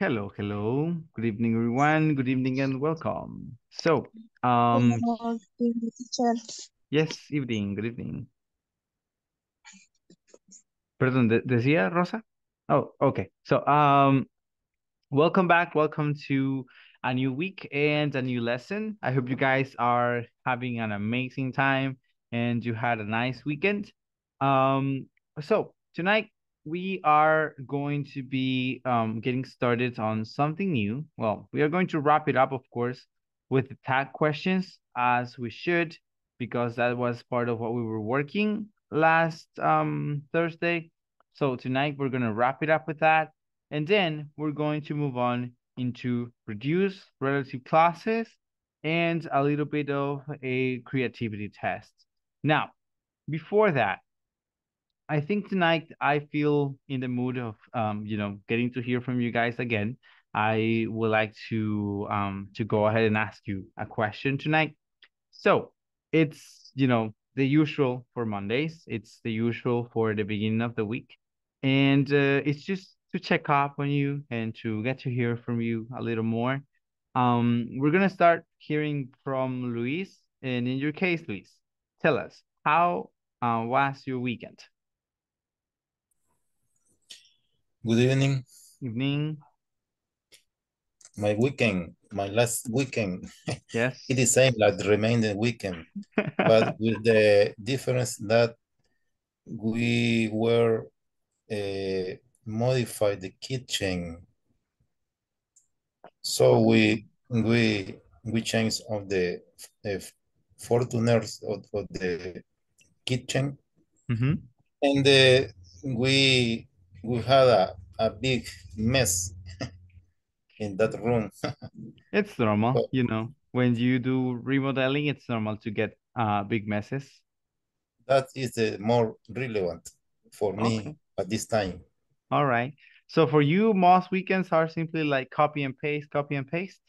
Hello, hello. Good evening, everyone. Good evening and welcome. So, um, yes, evening, good evening. Perdón, de- decía Rosa? Oh, okay. So, um, welcome back. Welcome to a new week and a new lesson. I hope you guys are having an amazing time and you had a nice weekend. Um, so tonight we are going to be um, getting started on something new. Well, we are going to wrap it up, of course, with the tag questions as we should, because that was part of what we were working last um, Thursday. So tonight we're going to wrap it up with that. And then we're going to move on into reduce relative clauses and a little bit of a creativity test. Now, before that, I think tonight I feel in the mood of um, you know, getting to hear from you guys again. I would like to um to go ahead and ask you a question tonight. So it's you know the usual for Mondays. It's the usual for the beginning of the week, and uh, it's just to check up on you and to get to hear from you a little more. Um, we're gonna start hearing from Luis, and in your case, Luis, tell us how uh, was your weekend? Good evening. Evening. My weekend, my last weekend, Yes. it is same like the remaining weekend, but with the difference that we were uh, modify the kitchen. So we we we changed of the uh, fortuners of, of the kitchen, mm-hmm. and uh, we we had a, a big mess in that room. It's normal, But- you know. When you do remodeling, it's normal to get uh big messes. that is the more relevant for me Okay. at this time. All right. So for you, most weekends are simply like copy and paste, copy and paste.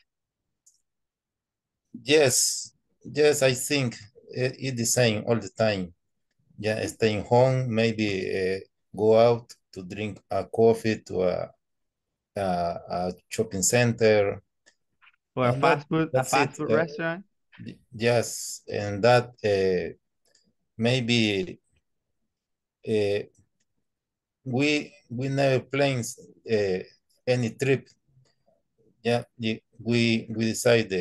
Yes, yes, I think it, it's the same all the time. Yeah, staying home, maybe uh, go out to drink a coffee to a, a, a shopping center. Or a fast food, a fast food uh, restaurant. Yes, and that uh, maybe uh, we we never plans uh, any trip. Yeah, we we decide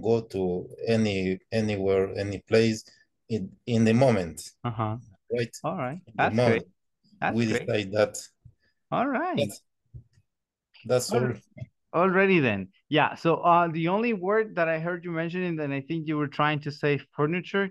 go to any anywhere, any place in in the moment, Uh-huh. right? All right. That's great. That's we great. decide that. All right. That's, that's All all. right. Already then. Yeah. So uh the only word that I heard you mentioning, and I think you were trying to say furniture.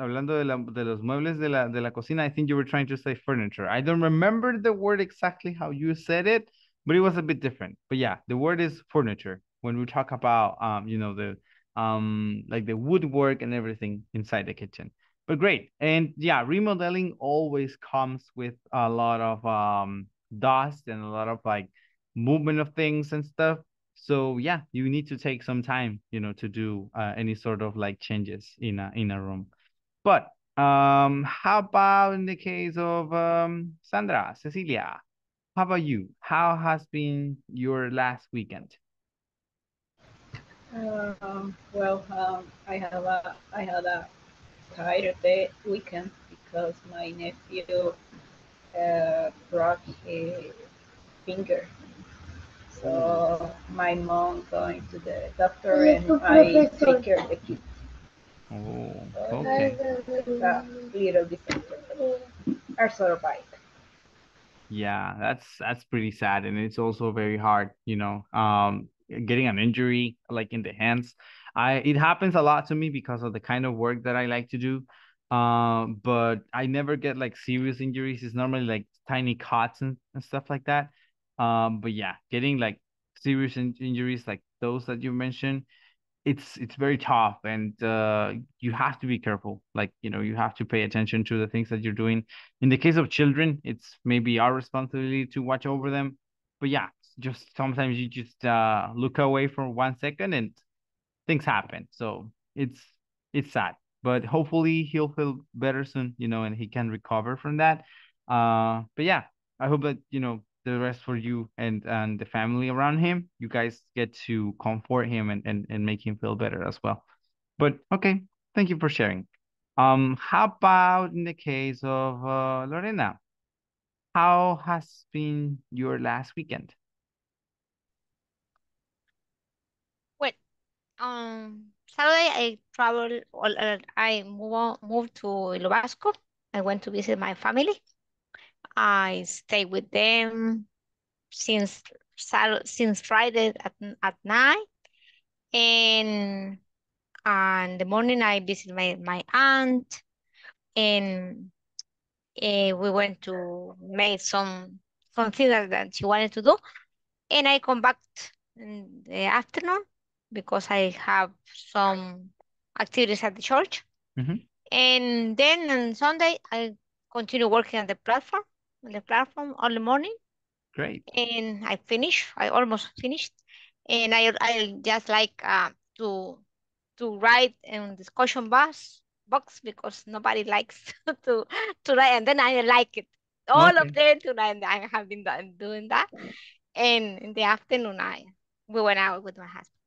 Hablando de, la, de los muebles de la, de la cocina, I think you were trying to say furniture. I don't remember the word exactly how you said it, but it was a bit different. But yeah, the word is furniture when we talk about um, you know, the um like the woodwork and everything inside the kitchen. But great. And yeah, remodeling always comes with a lot of um dust and a lot of like movement of things and stuff. So yeah, you need to take some time, you know, to do uh, any sort of like changes in a in a room. But um, how about in the case of um Sandra, Cecilia? How about you? How has been your last weekend? Um, well, um, I have a I had a tired day weekend because my nephew uh, broke his finger. So my mom going to the doctor and I take care of the kid. Oh, okay. It's a little disaster. but I survived. Yeah, that's that's pretty sad, and it's also very hard, you know, um, getting an injury like in the hands. I it happens a lot to me because of the kind of work that I like to do. Um, but I never get like serious injuries. It's normally like tiny cuts and, and stuff like that. Um, but yeah, getting like serious in injuries like those that you mentioned, it's it's very tough and uh you have to be careful like you know you have to pay attention to the things that you're doing in the case of children it's maybe our responsibility to watch over them but yeah just sometimes you just uh look away for one second and things happen so it's it's sad but hopefully he'll feel better soon you know and he can recover from that uh but yeah i hope that you know the rest for you and and the family around him. You guys get to comfort him and and, and make him feel better as well. But okay, thank you for sharing. Um, how about in the case of uh, Lorena? How has been your last weekend? Well, um, Saturday I traveled. Uh, I move moved to Ilobasco. I went to visit my family. I stayed with them since Saturday, since Friday at at night, and on the morning I visited my my aunt, and uh, we went to make some that, that she wanted to do, and I come back in the afternoon because I have some activities at the church. Mhm. And then on Sunday, I continue working on the platform, on the platform all the morning. Great. And I finish, I almost finished. And I I just like uh, to to write in discussion bus box because nobody likes to to write. and then I like it. All Okay. of them tonight, and I have been do- doing that. And in the afternoon, I we went out with my husband.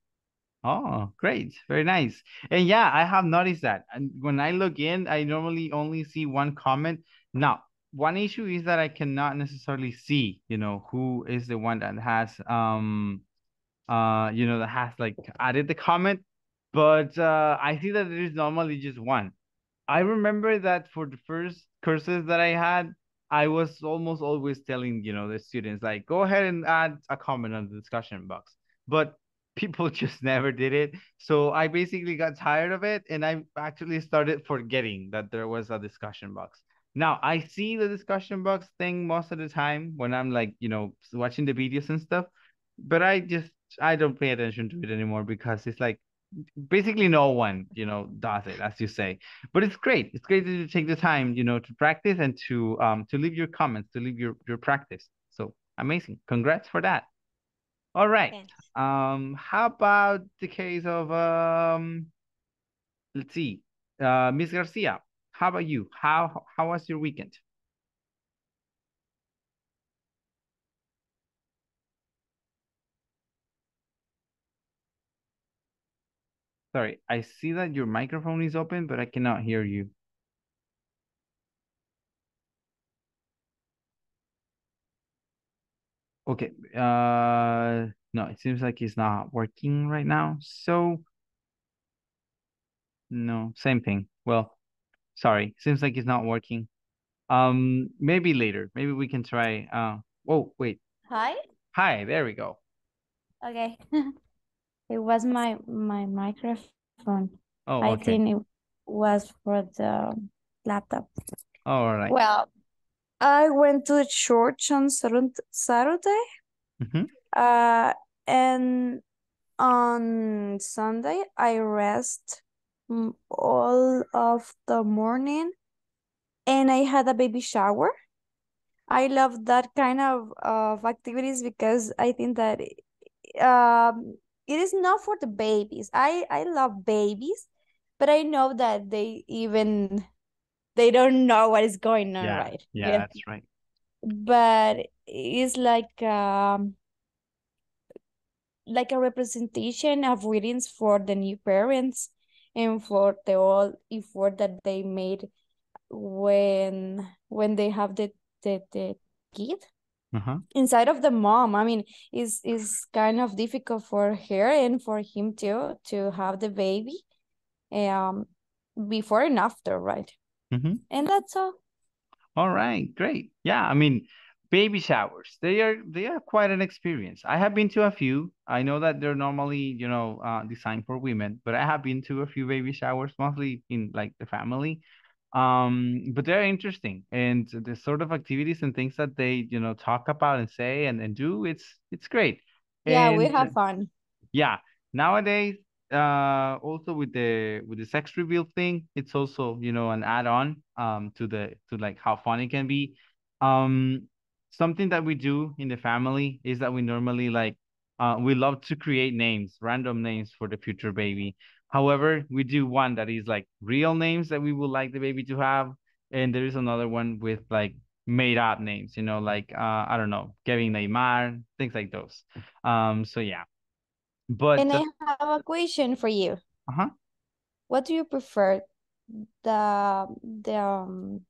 Oh, great. Very nice. And yeah, I have noticed that. And when I log in, I normally only see one comment. Now, one issue is that I cannot necessarily see, you know, who is the one that has um uh you know that has like added the comment, but uh I see that there is normally just one. I remember that for the first courses that I had, I was almost always telling, you know, the students like, go ahead and add a comment on the discussion box. But people just never did it. So I basically got tired of it and I actually started forgetting that there was a discussion box. Now I see the discussion box thing most of the time when I'm like, you know, watching the videos and stuff, but I just I don't pay attention to it anymore because it's like basically no one, you know, does it, as you say. But it's great. It's great that you take the time, you know, to practice and to um to leave your comments, to leave your your practice. So amazing. Congrats for that. All right. Thanks. Um, how about the case of um let's see. Uh Miss Garcia, how about you? How how was your weekend? Sorry, I see that your microphone is open, but I cannot hear you. Okay, uh, no, it seems like it's not working right now. So, no, same thing. Well, sorry, seems like it's not working. Um, maybe later. Maybe we can try. Uh, oh, wait. Hi. Hi, there we go. Okay. It was my my microphone. Oh, okay. I think it was for the laptop. All right. Well, I went to church on Saturday. Mhm. Uh, and on Sunday I rest mm, all of the morning, and I had a baby shower. I love that kind of of activities because I think that um it is not for the babies. I I love babies, but I know that they even they don't know what is going on, Yeah, right? yeah, Yeah. that's right. But it's like um like a representation of readings for the new parents and for the all effort that they made when when they have the the, the kid Uh-huh. inside of the mom i mean is is kind of difficult for her and for him too to have the baby um before and after right Mm-hmm. and that's all All right, great. Yeah, I mean, baby showers, they are they are quite an experience. I have been to a few. I know that they're normally, you know, uh, designed for women, but I have been to a few baby showers, mostly in like the family. Um, but they're interesting and the sort of activities and things that they, you know, talk about and say and, and do, it's it's great. yeah we have fun yeah nowadays uh also with the with the sex reveal thing it's also you know an add-on um to the to like how fun it can be um something that we do in the family is that we normally like uh we love to create names random names for the future baby however we do one that is like real names that we would like the baby to have and there is another one with like made up names, you know, like uh, I don't know, Kevin Neymar, things like those. Um, so yeah. But And uh, I have a question for you. uh-huh. What do you prefer? The the um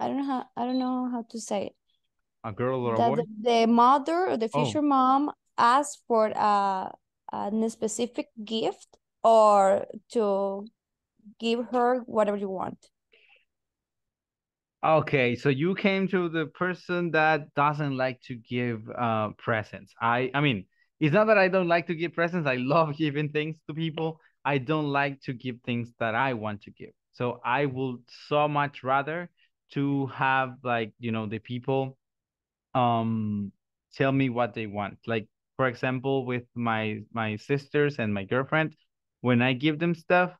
I don't know how I don't know how to say it. A girl or a boy? the, the mother or the Oh. future mom asks for a a specific gift or to give her whatever you want. Okay, so you came to the person that doesn't like to give uh presents. I I mean, it's not that I don't like to give presents. I love giving things to people. I don't like to give things that I want to give. So I would so much rather to have like, you know, the people um tell me what they want. Like for example, with my my sisters and my girlfriend, when I give them stuff,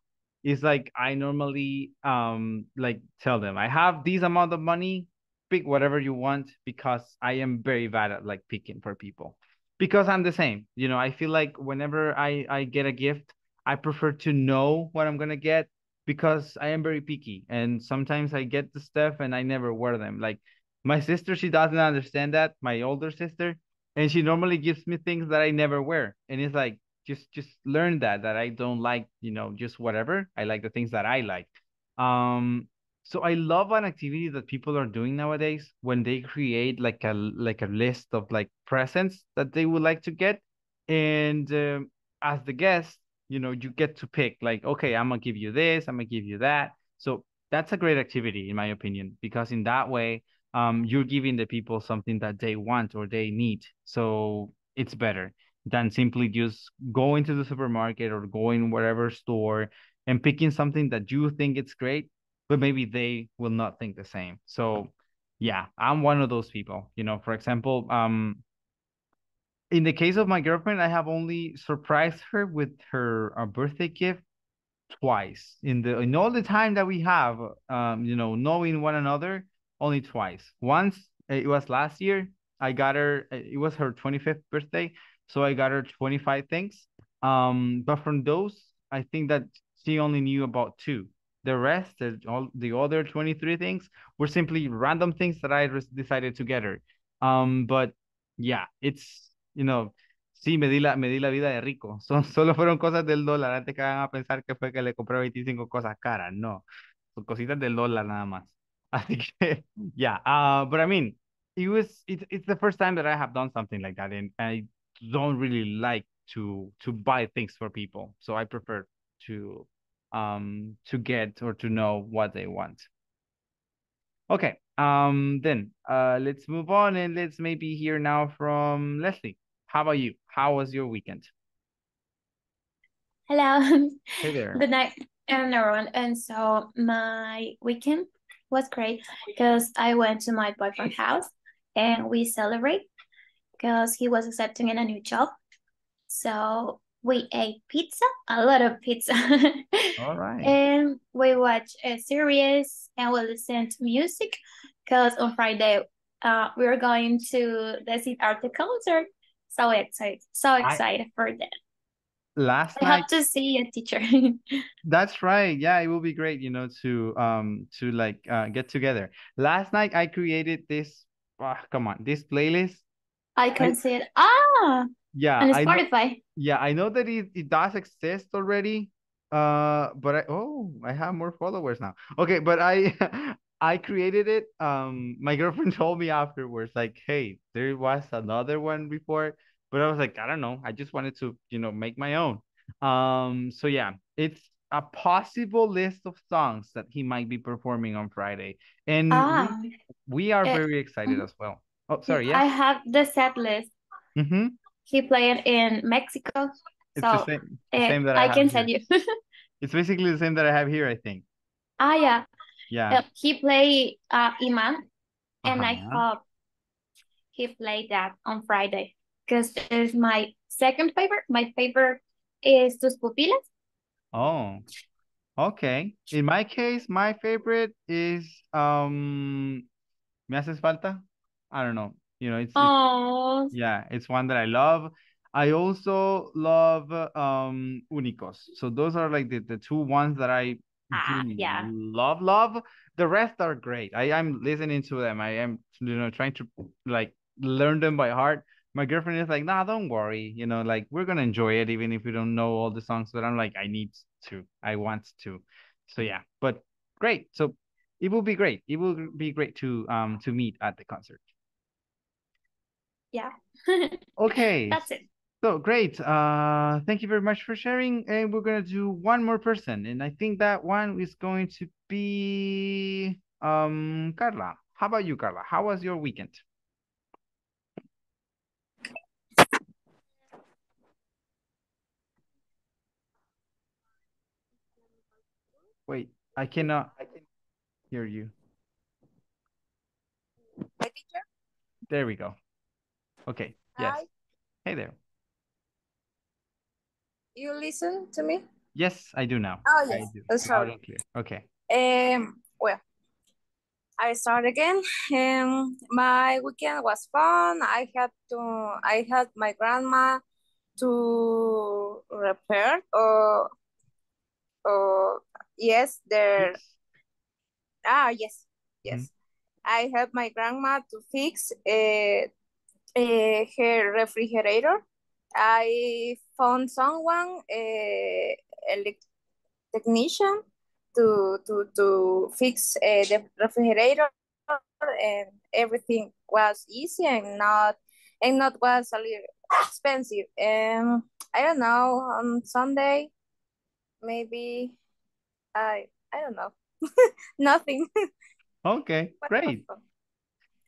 it's like I normally um like tell them I have this amount of money, pick whatever you want because I am very bad at like picking for people. Because I'm the same. You know, I feel like whenever I I get a gift, I prefer to know what I'm gonna get because I am very picky and sometimes I get the stuff and I never wear them. Like my sister, she doesn't understand that, my older sister, and she normally gives me things that I never wear. And it's like, just just learn that that I don't like, you know, just whatever. I like the things that I like. Um, so I love an activity that people are doing nowadays when they create like a like a list of like presents that they would like to get, and um, as the guest, you know, you get to pick like, okay, I'm gonna give you this, I'm gonna give you that. So that's a great activity in my opinion because in that way um you're giving the people something that they want or they need so it's better than simply just going to the supermarket or going whatever store and picking something that you think it's great but maybe they will not think the same. So yeah i'm one of those people you know for example um in the case of my girlfriend i have only surprised her with her uh, birthday gift twice. In the in all the time that we have um you know knowing one another only twice. Once it was last year i got her it was her 25th birthday so i got her 25 things. Um but from those i think that she only knew about two the rest the, all the other 23 things were simply random things that i decided to get um but yeah it's you know Sí, me di la, me di la vida de rico. Son, solo fueron cosas del dólar. Antes que van a pensar que fue que le compré 25 cosas caras. No, son cositas del dólar nada más. Así que, yeah. Uh, but I mean, it was, it, it's the first time that I have done something like that. And I don't really like to, to buy things for people. So I prefer to, um, to get or to know what they want. Okay. Um, then, uh, let's move on and let's maybe hear now from Leslie. How about you? How was your weekend? Hello. Hey there. Good night, and everyone. And so my weekend was great because I went to my boyfriend's house and we celebrate because he was accepting in a new job. So we ate pizza, a lot of pizza. All right. And we watch a series and we listen to music because on Friday uh we are going to the Siddhartha concert. So excited, so excited for that. Last I night, have to see a teacher. that's right. Yeah, it will be great, you know, to um to like uh get together. Last night I created this ah, come on, this playlist. I can see it. Ah, Yeah, on I know, Spotify. yeah, I know that it, it does exist already. Uh, but I oh, I have more followers now. Okay, but I I created it. Um, my girlfriend told me afterwards, like, hey, there was another one before, but I was like, I don't know. I just wanted to, you know, make my own. Um, so yeah, it's a possible list of songs that he might be performing on Friday, and we Ah, we are eh, very excited mhm. as well. Oh, sorry, Yeah, I have the set list. Mm-hmm. He played in Mexico, It's the so same, the eh, same that I I can here. send you. It's basically the same that I have here, I think. Ah, yeah. Yeah. Uh, he played uh, Iman, and I Uh-huh. hope he played that on Friday because it's my second favorite. My favorite is Tus Pupilas. Oh, okay. In my case, my favorite is um Me haces falta. I don't know. You know, it's it's yeah, it's one that I love. I also love um Únicos. So those are like the, the two ones that I ah, yeah. love, love. the rest are great. I, I am listening to them. I am you know trying to like learn them by heart. My girlfriend is like, nah, don't worry. You know, like we're gonna enjoy it even if we don't know all the songs. But I'm like, I need to. I want to. So yeah, but great. So it will be great. It will be great to um to meet at the concert. Yeah. Okay. That's it. So great. Uh, thank you very much for sharing. And we're gonna do one more person, and I think that one is going to be um Carla. How about you, Carla? How was your weekend? Wait, I cannot I can hear you. My teacher? There we go. Okay. Yes. Hi. Hey there. You listen to me? Yes, I do now. Oh, I yes. do. Oh, sorry. Okay. Um, well, I start again. Um, my weekend was fun. I had to, I had my grandma to repair or, or yes, there, Fix. ah, yes, yes. I helped my grandma to fix uh, uh, her refrigerator. I found someone, a elec technician, to to to fix uh, the refrigerator, and everything was easy and not and not was a little expensive. Um, I don't know. On Sunday, maybe I I don't know. Nothing. Okay, great.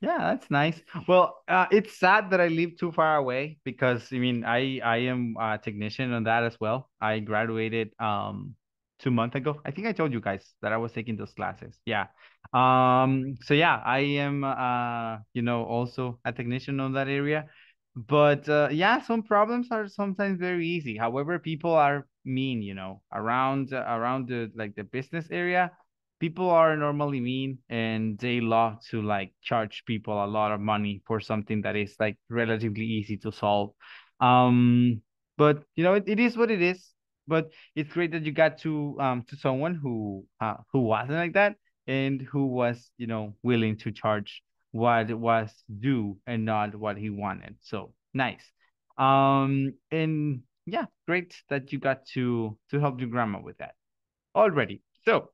Yeah, that's nice. Well, uh, it's sad that I live too far away because I mean I I am a technician on that as well. I graduated um two months ago. I think I told you guys that I was taking those classes. Yeah. Um. So yeah, I am uh you know also a technician on that area, but uh, yeah, some problems are sometimes very easy. However, people are mean. You know, around uh, around the like the business area people are normally mean and they love to like charge people a lot of money for something that is like relatively easy to solve. Um, but you know, it, it is what it is. But it's great that you got to um to someone who uh, who wasn't like that and who was, you know, willing to charge what it was due and not what he wanted. So nice. Um, and yeah, great that you got to to help your grandma with that already. So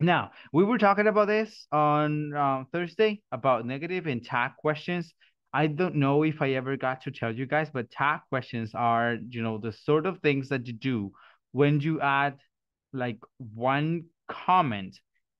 now, we were talking about this on um, Thursday about negative and tag questions. I don't know if I ever got to tell you guys, but tag questions are, you know, the sort of things that you do when you add like one comment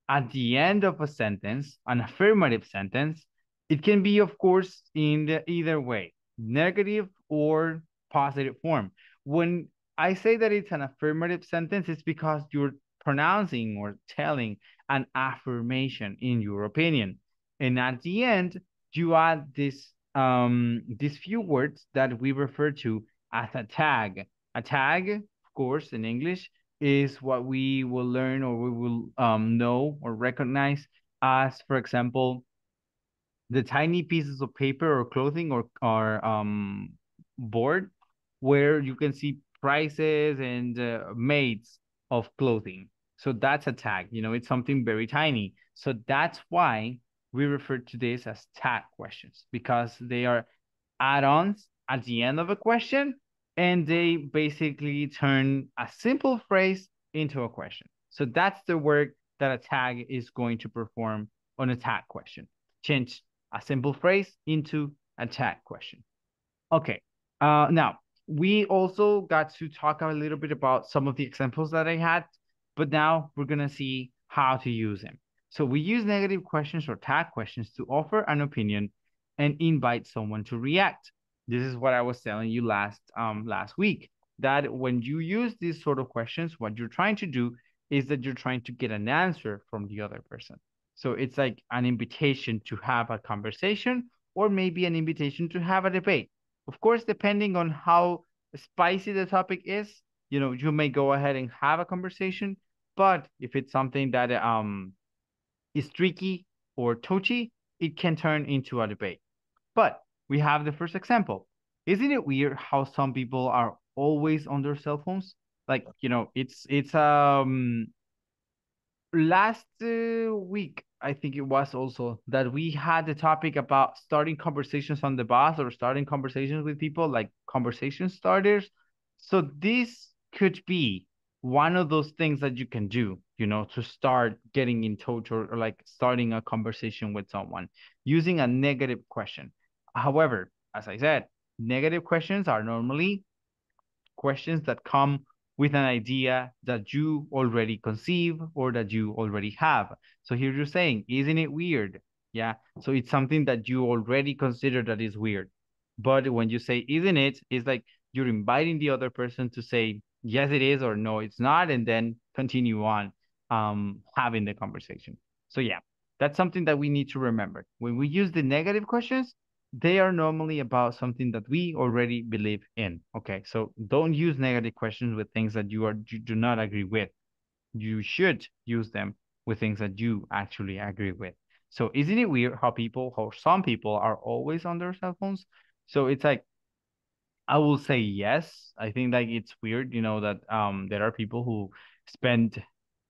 at the end of a sentence, an affirmative sentence. It can be, of course, in the either way, negative or positive form. When I say that it's an affirmative sentence, it's because you're pronouncing or telling an affirmation in your opinion. And at the end, you add this um these few words that we refer to as a tag. A tag, of course, in English is what we will learn or we will um know or recognize as, for example, the tiny pieces of paper or clothing or or um board where you can see prices and uh, mates of clothing. So that's a tag, you know, it's something very tiny. So that's why we refer to this as tag questions because they are add-ons at the end of a question and they basically turn a simple phrase into a question. So that's the work that a tag is going to perform on a tag question. Change a simple phrase into a tag question. Okay. Uh, now, we also got to talk a little bit about some of the examples that I had, but now we're going to see how to use them. So we use negative questions or tag questions to offer an opinion and invite someone to react. This is what I was telling you last um last week that when you use these sort of questions, what you're trying to do is that you're trying to get an answer from the other person. So it's like an invitation to have a conversation or maybe an invitation to have a debate. Of course, depending on how spicy the topic is, you know, you may go ahead and have a conversation. But if it's something that um is tricky or touchy, it can turn into a debate. But we have the first example. Isn't it weird how some people are always on their cell phones? Like, you know, it's it's um last uh, week i think it was also that we had the topic about starting conversations on the bus or starting conversations with people like conversation starters so this could be one of those things that you can do you know to start getting in touch or, or like starting a conversation with someone using a negative question however as i said negative questions are normally questions that come with an idea that you already conceive or that you already have. So here you're saying, isn't it weird? Yeah. So it's something that you already consider that is weird. But when you say, isn't it, it's like you're inviting the other person to say, yes, it is, or no, it's not, and then continue on um, having the conversation. So yeah, that's something that we need to remember. When we use the negative questions, they are normally about something that we already believe in. Okay, so don't use negative questions with things that you are you do not agree with. You should use them with things that you actually agree with. So isn't it weird how people, how some people are always on their cell phones? So it's like I will say yes. I think like it's weird, you know, that um there are people who spend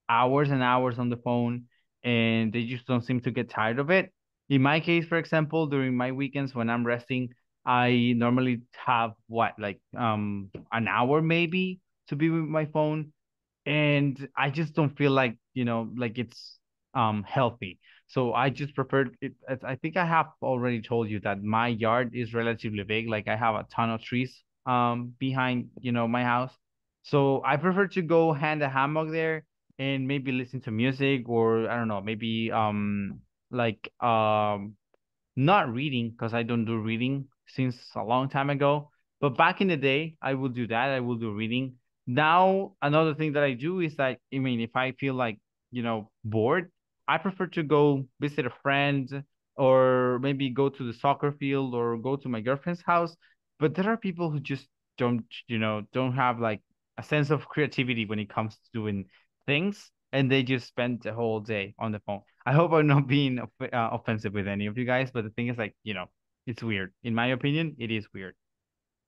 hours and hours on the phone and they just don't seem to get tired of it in my case, for example, during my weekends when I'm resting, I normally have what like um an hour maybe to be with my phone, and I just don't feel like you know like it's um healthy. So I just prefer it. I think I have already told you that my yard is relatively big. Like I have a ton of trees um behind you know my house, so I prefer to go hand a hammock there and maybe listen to music or I don't know maybe um like um not reading because I don't do reading since a long time ago. But back in the day, I would do that. I will do reading. Now, another thing that I do is that I mean, if I feel like you know bored, I prefer to go visit a friend or maybe go to the soccer field or go to my girlfriend's house. But there are people who just don't, you know, don't have like a sense of creativity when it comes to doing things and they just spend the whole day on the phone. I hope I'm not being uh, offensive with any of you guys, but the thing is, like, you know, it's weird. In my opinion, it is weird.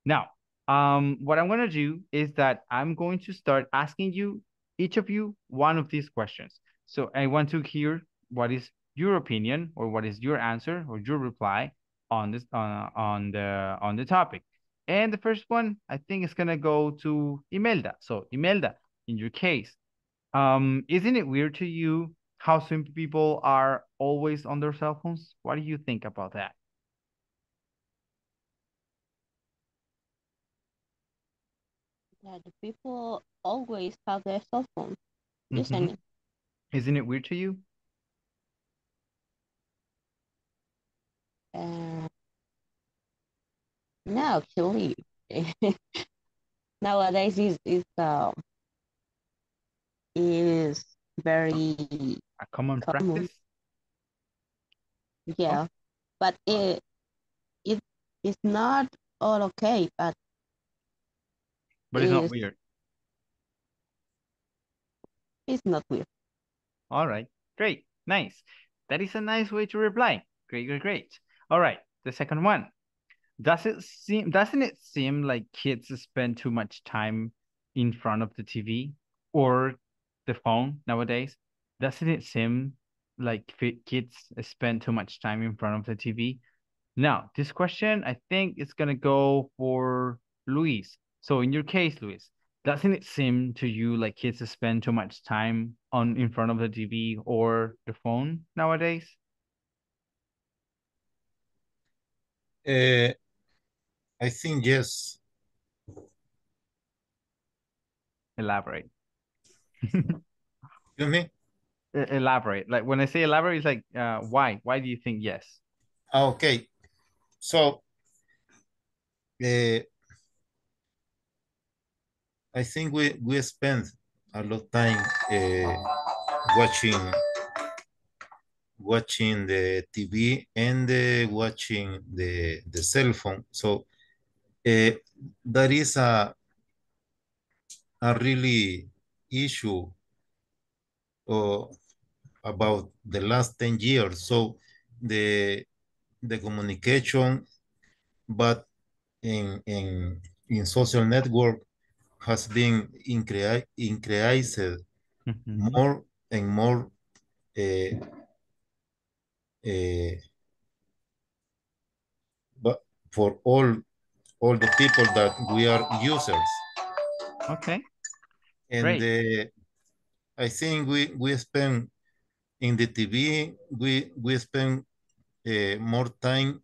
Now, um, what I'm gonna do is that I'm going to start asking you, each of you, one of these questions. So I want to hear what is your opinion or what is your answer or your reply on this uh, on the on the topic. And the first one, I think, is gonna go to Imelda. So Imelda, in your case, um, isn't it weird to you how some people are always on their cell phones? What do you think about that? That the people always have their cell phone, isn't Mhm. it? Isn't it weird to you? Uh, no, actually, nowadays is is um is very A common Common. practice? yeah, but it it it's not all okay, but But it's not weird. it's not weird. All right. Great. Nice. That is a nice way to reply. Great, great, great. All right. The second one. Does it seem doesn't it seem like kids spend too much time in front of the TV or the phone nowadays? Doesn't it seem like kids spend too much time in front of the TV? Now, this question I think is gonna go for Luis. So in your case, Luis, doesn't it seem to you like kids spend too much time on in front of the TV or the phone nowadays? Uh, I think yes. Elaborate. Excuse me? E- Elaborate. Like when I say elaborate, it's like uh why? Why do you think yes? Ah, Okay. So, uh, I think we, we spend a lot of time uh, watching watching the TV and uh, watching the, the cell phone. So uh, that is a, a really issue uh, about the last 10 years. So the, the communication, but in, in, in social network has been incre increased Mhm. more and more uh, uh, but for all all the people that we are users. Okay. And Great. uh, I think we we spend in the TV we we spend uh, more time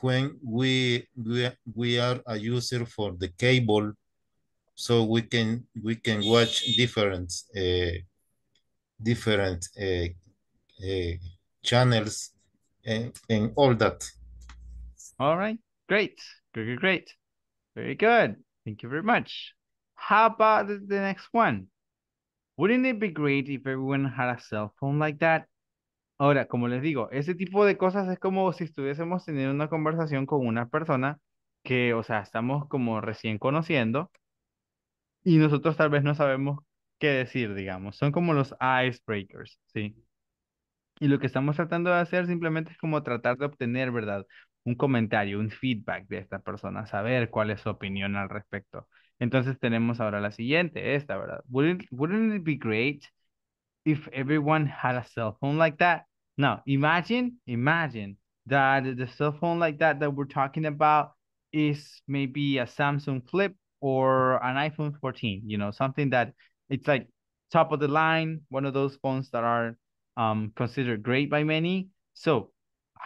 when we we we are a user for the cable, so we can we can watch different uh, different uh, uh, channels and, and all that. All right. Great. Great, great. Very good. Thank you very much. How about the, the next one? Wouldn't it be great if everyone had a cell phone like that? Ahora, como les digo, ese tipo de cosas es como si estuviésemos teniendo una conversación con una persona que, o sea, estamos como recién conociendo y nosotros tal vez no sabemos qué decir, digamos. Son como los icebreakers, ¿sí? Y lo que estamos tratando de hacer simplemente es como tratar de obtener, ¿verdad? Un comentario, un feedback de esta persona, saber cuál es su opinión al respecto. Entonces tenemos ahora la siguiente, esta, ¿verdad? Wouldn't, wouldn't it be great if everyone had a cell phone like that? Now, imagine, imagine that the cell phone like that that we're talking about is maybe a Samsung Flip or an iPhone 14, you know, something that it's like top of the line, one of those phones that are um, considered great by many. So,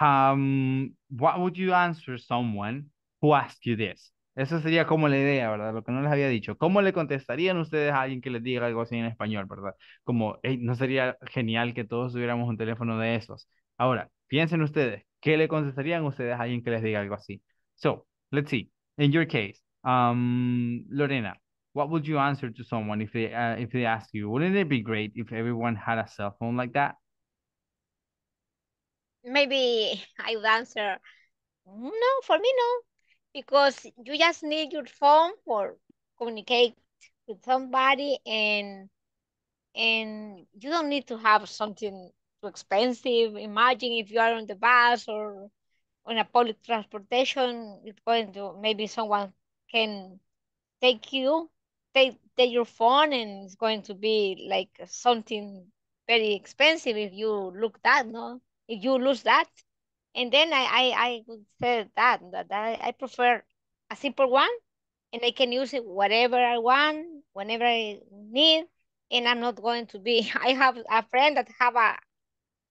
um, what would you answer someone who asked you this? Esa sería como la idea, ¿verdad? Lo que no les había dicho. ¿Cómo le contestarían ustedes a alguien que les diga algo así en español, ¿verdad? Como, ¿no sería genial que todos tuviéramos un teléfono de esos? Ahora, piensen ustedes, ¿qué le contestarían ustedes a alguien que les diga algo así? So, let's see. In your case, um, Lorena, what would you answer to someone if they uh, if they ask you, wouldn't it be great if everyone had a cell phone like that? Maybe I would answer, no, for me, no, because you just need your phone for communicate with somebody and and you don't need to have something too expensive. Imagine if you are on the bus or on a public transportation, it's going to maybe someone can take you, take take your phone, and it's going to be like something very expensive if you look that, no? If you lose that. And then I I, I would say that that I, I prefer a simple one and I can use it whatever I want, whenever I need, and I'm not going to be I have a friend that have a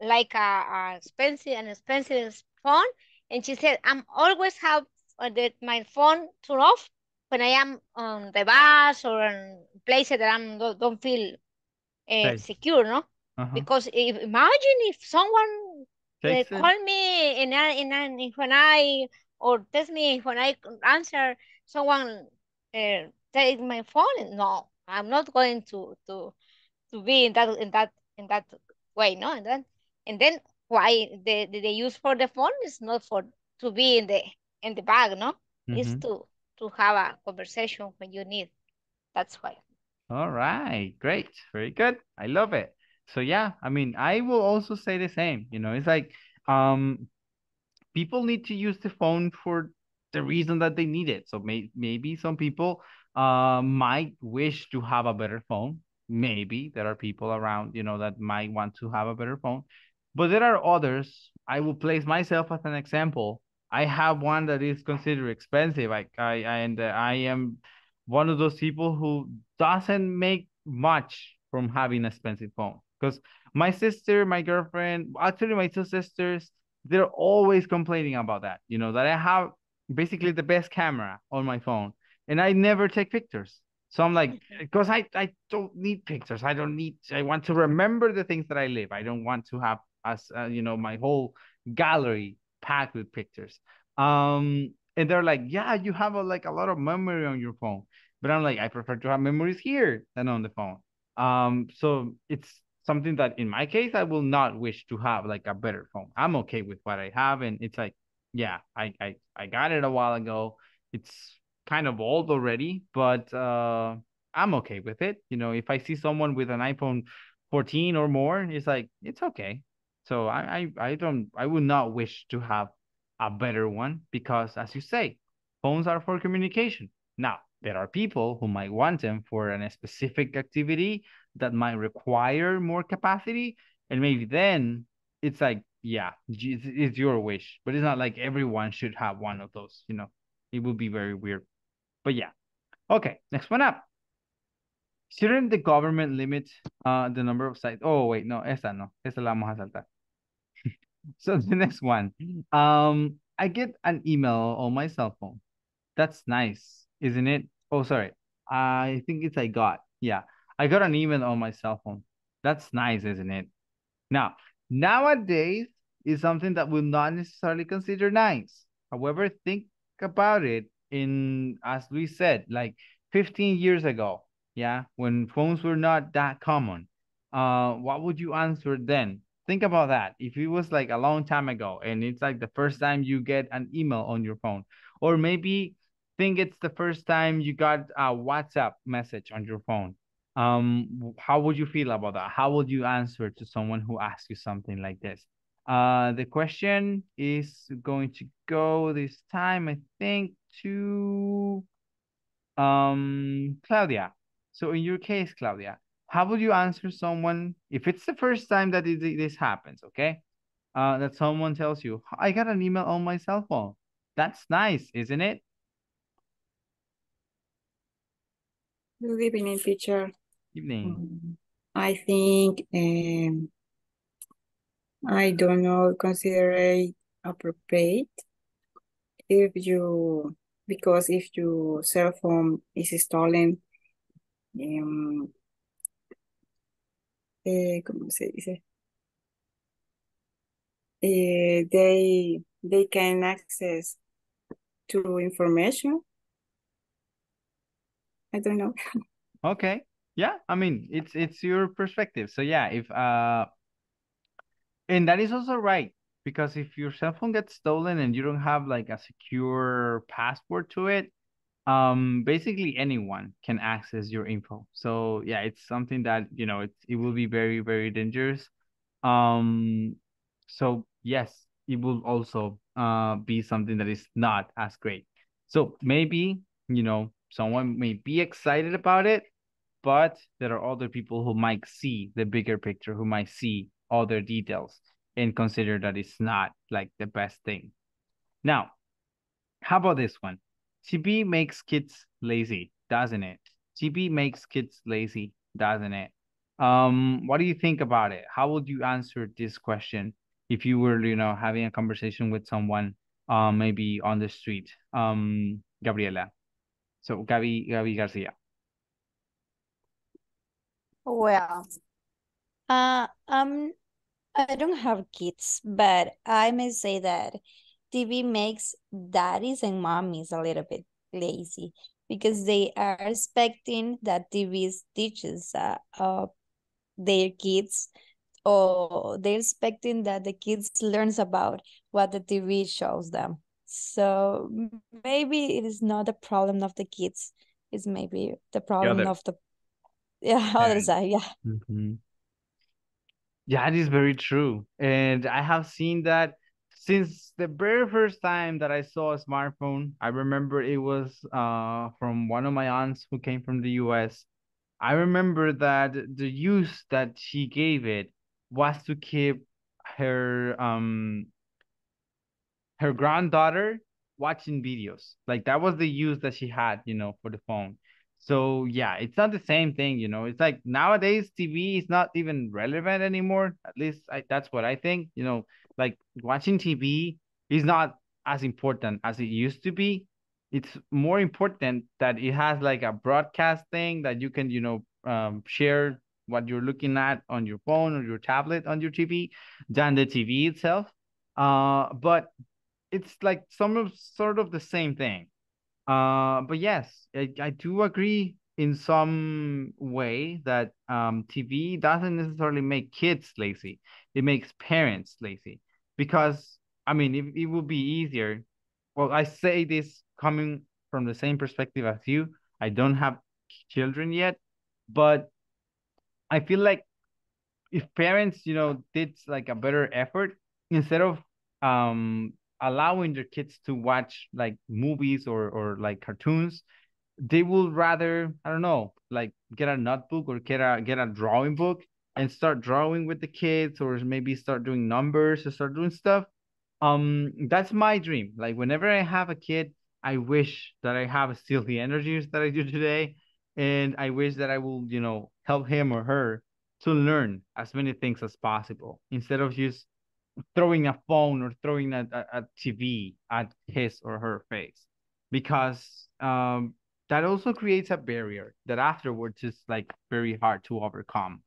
like a, a expensive an expensive phone and she said I'm always have uh, the, my phone turn off when I am on the bus or in places that I'm don't, don't feel uh, secure, no? Uh-huh. Because if, imagine if someone uh, call me and, I, and, I, and when I or text me when I answer someone uh, take my phone. No, I'm not going to to to be in that in that in that way, no? And then and then why the the, the use for the phone is not for to be in the in the bag, no? It's Mhm. to to have a conversation when you need. That's why. All right, great, very good. I love it. So yeah, I mean, I will also say the same. You know, it's like um, people need to use the phone for the reason that they need it. So may maybe some people uh might wish to have a better phone. Maybe there are people around, you know, that might want to have a better phone. But there are others. I will place myself as an example. I have one that is considered expensive. I, I and uh, I am one of those people who doesn't make much from having an expensive phone. Because my sister, my girlfriend, actually my two sisters, they're always complaining about that. You know, that I have basically the best camera on my phone and I never take pictures. So I'm like, because I, I don't need pictures. I don't need, I want to remember the things that I live. I don't want to have, as uh, you know, my whole gallery packed with pictures. Um, and they're like, yeah, you have a, like a lot of memory on your phone. But I'm like, I prefer to have memories here than on the phone. Um, so it's something that in my case, I will not wish to have like a better phone. I'm okay with what I have. And it's like, yeah, I, I, I got it a while ago. It's kind of old already, but uh, I'm okay with it. You know, if I see someone with an iPhone 14 or more, it's like, it's okay. So I, I, I don't, I would not wish to have a better one because, as you say, phones are for communication. Now, there are people who might want them for a specific activity that might require more capacity and maybe then it's like yeah it's, your wish but it's not like everyone should have one of those you know? It would be very weird. But yeah. Okay next one up. Shouldn't the government limit uh the number of sites? Oh wait no esa no. Esa la vamos a saltar so the next one. Um i get an email on my cell phone. That's nice isn't it? Oh sorry. I think it's i got yeah. I got an email on my cell phone. That's nice isn't it? Now nowadays is something that we'll not necessarily consider nice. However think about it in as we said like 15 years ago yeah when phones were not that common. Uh what would you answer then think about that. If it was like a long time ago and it's like the first time you get an email on your phone or maybe think it's the first time you got a whatsapp message on your phone um how would you feel about that? How would you answer to someone who asks you something like this? Uh the question is going to go this time i think to um claudia. So in your case claudia how would you answer someone if it's the first time that this happens okay? Uh that someone tells you i got an email on my cell phone. That's nice isn't it? Good evening teacher. Evening. Um, i think um, i don't know consider it appropriate if you because if your cell phone is stolen um, eh, ¿cómo se dice? Eh, they they can access to information. I don't know. okay. Yeah, I mean, it's it's your perspective. So yeah, if uh and that is also right because if your cell phone gets stolen and you don't have like a secure password to it, um basically anyone can access your info. So yeah it's something that you know it, it will be very very dangerous. Um so yes it will also uh be something that is not as great. So maybe you know someone may be excited about it but there are other people who might see the bigger picture who might see other details and consider that it's not like the best thing. Now how about this one TV makes kids lazy, doesn't it? TV makes kids lazy, doesn't it? Um, what do you think about it? How would you answer this question if you were, you know, having a conversation with someone, um, maybe on the street? Um, Gabriela. So Gabi, Gabi Garcia. Well, uh, um, I don't have kids, but I may say that TV makes daddies and mommies a little bit lazy because they are expecting that TV teaches uh, uh, their kids or they're expecting that the kids learns about what the TV shows them. So maybe it is not the problem of the kids. It's maybe the problem the of the yeah, other side. Yeah. Mm -hmm. Yeah, it is very true. And I have seen that since the very first time that I saw a smartphone, I remember it was uh from one of my aunts who came from the US. I remember that the use that she gave it was to keep her um her granddaughter watching videos. Like that was the use that she had, you know, for the phone. So yeah, it's not the same thing, you know. It's like nowadays TV is not even relevant anymore. At least I, that's what I think. You know, like watching TV is not as important as it used to be. It's more important that it has like a broadcast thing that you can, you know, um, share what you're looking at on your phone or your tablet on your TV than the TV itself. Uh, but it's like some of sort of the same thing. Uh, but yes, I, I do agree in some way that um, TV doesn't necessarily make kids lazy. It makes parents lazy because I mean, it, it would be easier. Well, I say this coming from the same perspective as you. I don't have children yet, but I feel like if parents, you know, did like a better effort instead of um allowing their kids to watch like movies or or like cartoons, they would rather I don't know, like get a notebook or get a get a drawing book and start drawing with the kids or maybe start doing numbers or start doing stuff. Um, that's my dream. Like whenever I have a kid, I wish that I have still the energies that I do today, and I wish that I will, you know, help him or her to learn as many things as possible instead of just throwing a phone or throwing a, a, a TV at his or her face because um that also creates a barrier that afterwards is like very hard to overcome.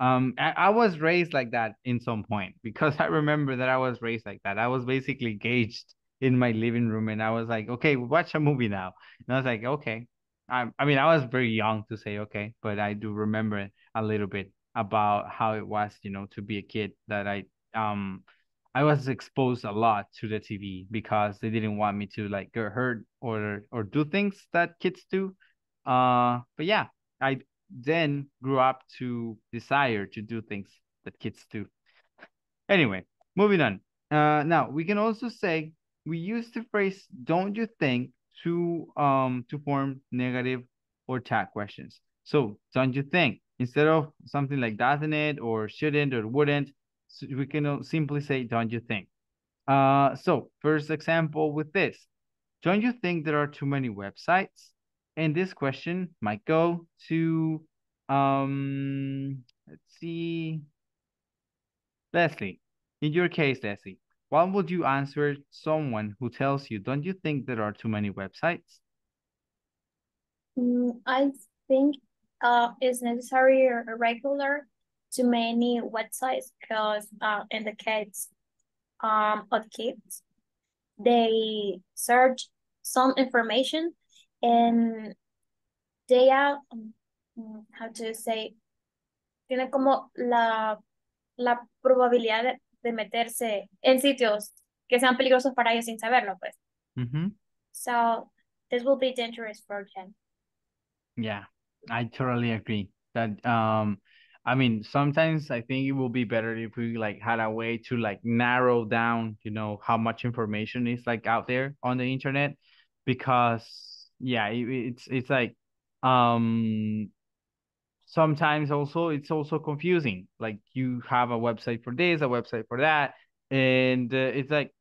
Um, I, was raised like that in some point because I remember that I was raised like that. I was basically gauged in my living room and I was like, okay, watch a movie now. And I was like, okay. I, I mean, I was very young to say okay, but I do remember a little bit about how it was, you know, to be a kid that I um I was exposed a lot to the TV because they didn't want me to like get hurt or or do things that kids do. Uh, but yeah, I then grew up to desire to do things that kids do. Anyway, moving on. Uh, now we can also say we use the phrase "don't you think" to um to form negative or tag questions. So don't you think instead of something like doesn't it or shouldn't or wouldn't, we can simply say, don't you think? Uh, so first example with this, don't you think there are too many websites? And this question might go to, um, let's see, Leslie. In your case, Leslie, what would you answer someone who tells you, don't you think there are too many websites? Mm, I think uh, it's necessary or regular to many websites because uh, in the case um, of kids, they search some information and they are, um, how to say, tiene como la, la probabilidad de, de, meterse en sitios que sean peligrosos para ellos sin saberlo, pues. Mm -hmm. So this will be dangerous for them. Yeah, I totally agree that um I mean, sometimes I think it will be better if we like had a way to like narrow down, you know, how much information is like out there on the internet, because yeah, it, it's it's like um sometimes also it's also confusing. Like you have a website for this, a website for that, and uh, it's like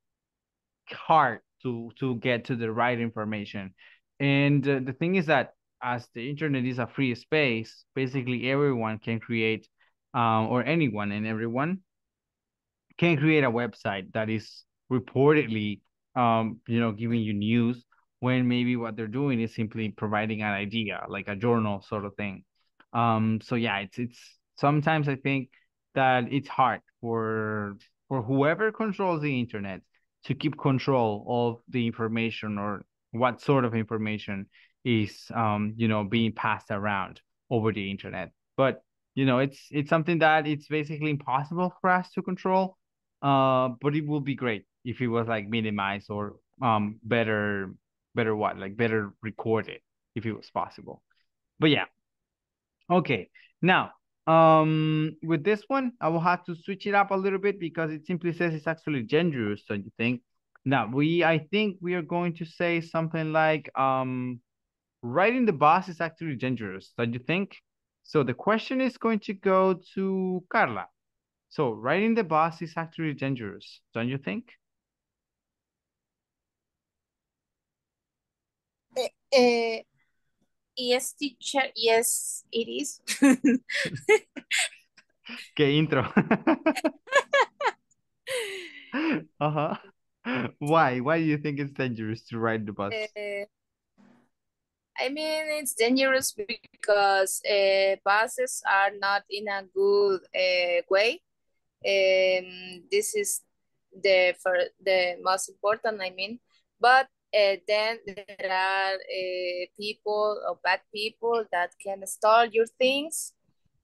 hard to to get to the right information. And uh, the thing is that as the internet is a free space, basically everyone can create, um, or anyone and everyone can create a website that is reportedly, um, you know, giving you news when maybe what they're doing is simply providing an idea, like a journal sort of thing. Um, so yeah, it's it's sometimes I think that it's hard for for whoever controls the internet to keep control of the information or what sort of information is um you know being passed around over the internet but you know it's it's something that it's basically impossible for us to control uh but it would be great if it was like minimized or um better better what like better record it if it was possible but yeah okay now um with this one i will have to switch it up a little bit because it simply says it's actually dangerous don't you think now we i think we are going to say something like um riding the bus is actually dangerous, don't you think? So the question is going to go to Carla. So riding the bus is actually dangerous, don't you think? Uh, yes, teacher. Yes, it is. Qué intro. uh-huh. Why? Why do you think it's dangerous to ride the bus? Uh, I mean, it's dangerous because uh, buses are not in a good uh, way. Um, this is the for the most important, I mean. But uh, then there are uh, people or bad people that can steal your things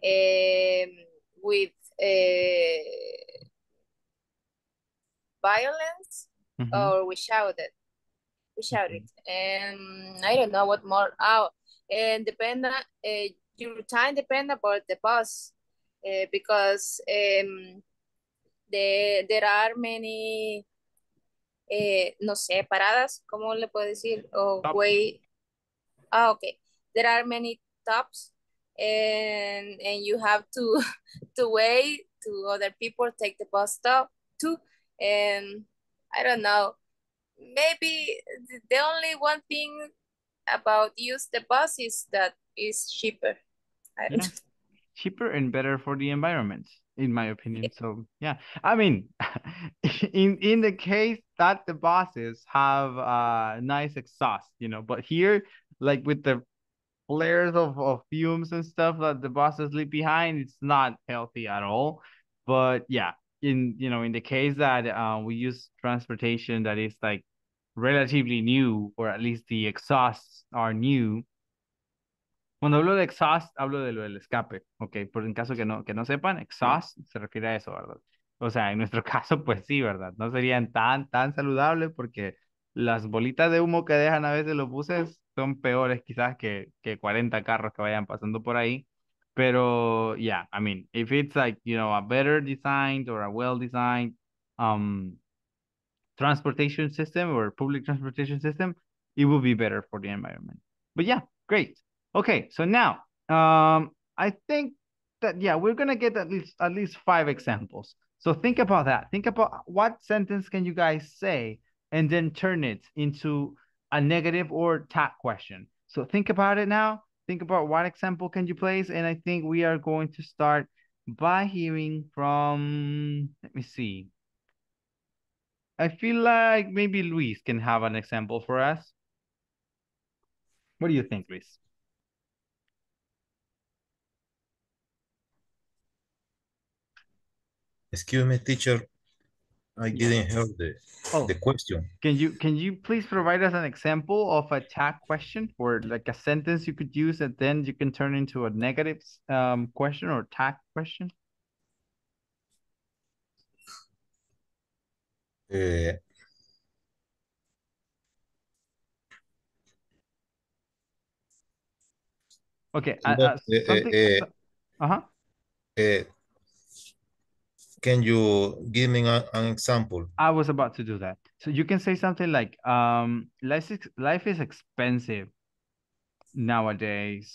um, with uh, violence mm -hmm. or without it we shouted and i don't know what more oh and depend uh, your time depend about the bus uh, because um the, there are many eh, no sé paradas cómo le puedo decir o way Ah, okay. There are many tops and and you have to to wait to other people take the bus stop too. And I don't know, maybe the only one thing about use the bus is that is cheaper. I don't Yeah. cheaper and better for the environment in my opinion. So yeah i mean in in the case that the buses have uh nice exhaust you know but here like with the flares of, of fumes and stuff that the buses leave behind it's not healthy at all. But yeah in you know in the case that uh, we use transportation that is like relatively new or at least the exhausts are new Cuando hablo de exhaust, hablo de lo del escape, ¿ok? Por en caso que no, que no sepan, exhaust se refiere a eso, ¿verdad? O sea, en nuestro caso, pues sí, ¿verdad? No serían tan, tan saludables porque las bolitas de humo que dejan a veces los buses son peores quizás que, que 40 carros que vayan pasando por ahí. Pero, yeah, I mean, if it's like, you know, a better designed or a well-designed um, transportation system or public transportation system, it will be better for the environment. But yeah, great. Okay, so now, um, I think that, yeah, we're going to get at least, at least five examples. So think about that. Think about what sentence can you guys say and then turn it into a negative or tag question. So think about it now. Think about what example can you place? And I think we are going to start by hearing from, let me see. I feel like maybe Luis can have an example for us. What do you think, Luis? Excuse me, teacher. I didn't hear the, Oh. the question. Can you can you please provide us an example of a tag question or like a sentence you could use and then you can turn into a negative um question or tag question? Uh, Okay, uh, uh, uh, uh, uh. Can you give me a- an example? I was about to do that. So you can say something like, um, life is, life is expensive nowadays.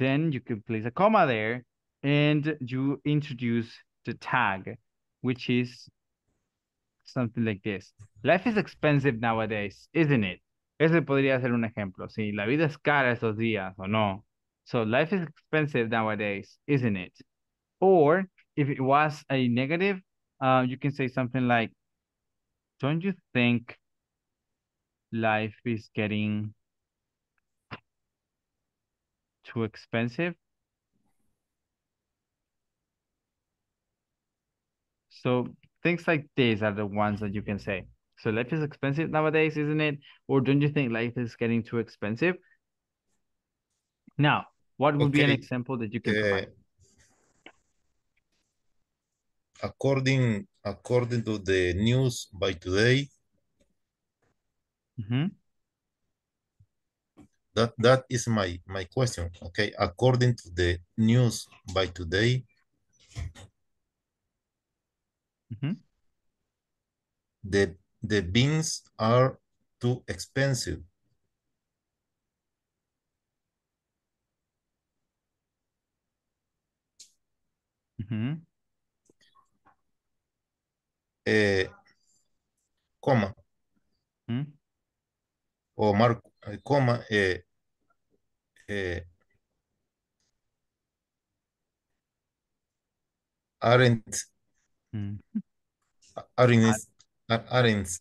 Then you can place a comma there and you introduce the tag, which is something like this. Life is expensive nowadays, isn't it? Ese podría ser un ejemplo. Sí, la vida es cara estos días o no. So life is expensive nowadays, isn't it? Or if it was a negative, uh, you can say something like, don't you think life is getting too expensive? So things like this are the ones that you can say. So life is expensive nowadays, isn't it? Or don't you think life is getting too expensive? Now, what would be an example that you can uh, provide? According, according to the news by today, Mhm. that, that is my, my question, okay? According to the news by today, Mhm. the, the beans are too expensive. Mhm. Eh, coma, Mhm. o marco, eh, coma, eh, eh, aren't, Mm. aren't, aren't,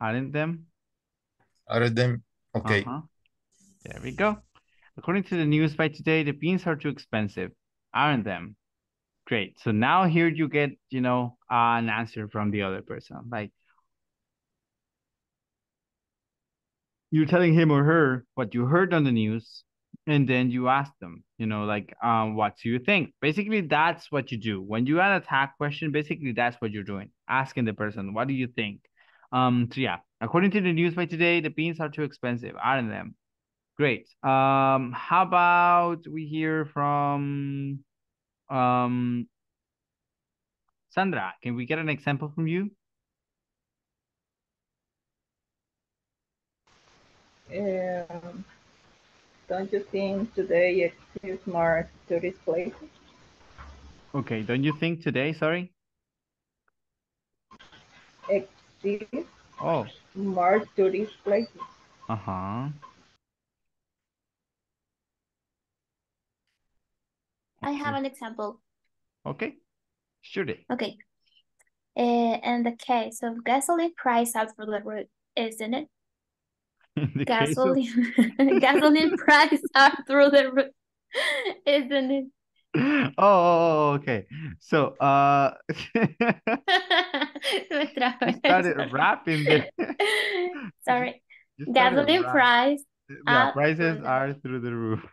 Aren't them? aren't them, okay. Uh-huh. There we go. According to the news by today, the beans are too expensive, aren't them? Great. So now here you get, you know, an answer from the other person. Like you're telling him or her what you heard on the news, and then you ask them, you know, like, um, what do you think? Basically, that's what you do. When you add a tag question, basically that's what you're doing. Asking the person, what do you think? Um, so yeah, according to the news by today, the beans are too expensive, aren't them? Great. Um, how about we hear from um Sandra? Can we get an example from you? Um, don't you think today exists more tourist places? Okay, don't you think today, sorry? Exist Oh, more tourist places? uh-huh. I have an example. Okay, shoot it. Okay. Uh, in the case of gasoline price out for the roof, isn't it? Of- Gasoline, gasoline price are through the roof, isn't it? Oh, okay. So, uh, started rapping there. Sorry. Gasoline price, Yeah, prices through the are through the roof.